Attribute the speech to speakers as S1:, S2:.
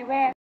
S1: everywhere.